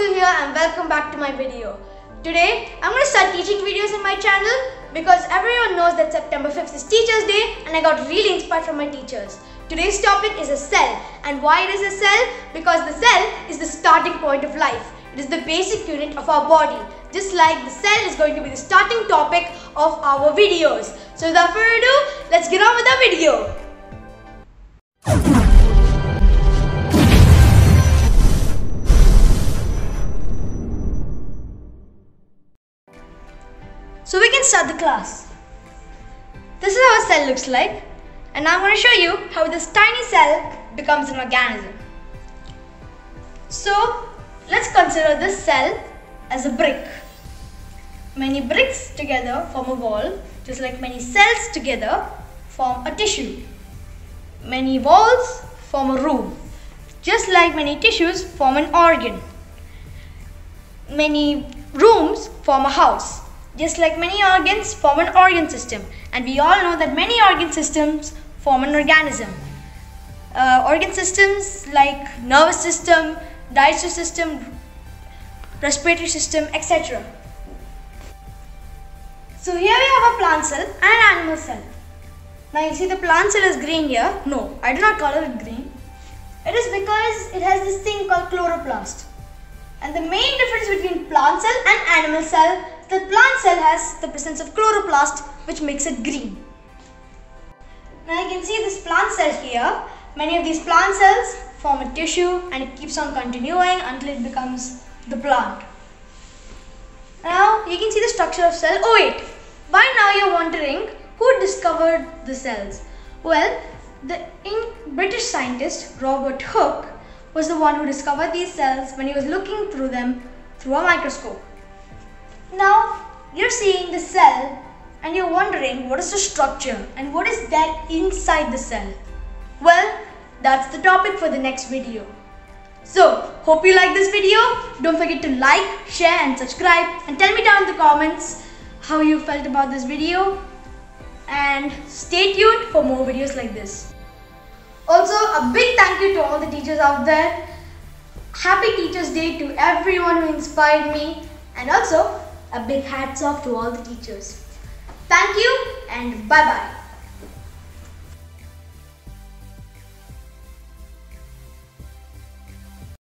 Here and welcome back to my video. Today, I'm going to start teaching videos in my channel because everyone knows that September 5th is Teachers Day and I got really inspired from my teachers. Today's topic is a cell and why it is a cell? Because the cell is the starting point of life. It is the basic unit of our body. Just like the cell is going to be the starting topic of our videos. So without further ado, let's get on with the video. So we can start the class. This is how a cell looks like and I'm going to show you how this tiny cell becomes an organism. So let's consider this cell as a brick. Many bricks together form a wall just like many cells together form a tissue. Many walls form a room just like many tissues form an organ. Many rooms form a house just like many organs form an organ system and we all know that many organ systems form an organism. Uh, organ systems like nervous system, digestive system, respiratory system, etc. So here we have a plant cell and an animal cell. Now you see the plant cell is green here. No, I do not color it green. It is because it has this thing called chloroplast. And the main difference between plant cell and animal cell the plant cell has the presence of chloroplast which makes it green. Now you can see this plant cell here. Many of these plant cells form a tissue and it keeps on continuing until it becomes the plant. Now you can see the structure of cell. Oh wait, by now you're wondering who discovered the cells? Well, the British scientist Robert Hooke was the one who discovered these cells when he was looking through them through a microscope. Now, you're seeing the cell and you're wondering what is the structure and what is there inside the cell. Well, that's the topic for the next video. So, hope you like this video. Don't forget to like, share and subscribe and tell me down in the comments how you felt about this video. And stay tuned for more videos like this. Also, a big thank you to all the teachers out there. Happy Teachers Day to everyone who inspired me. And also, a big hats off to all the teachers. Thank you and bye bye.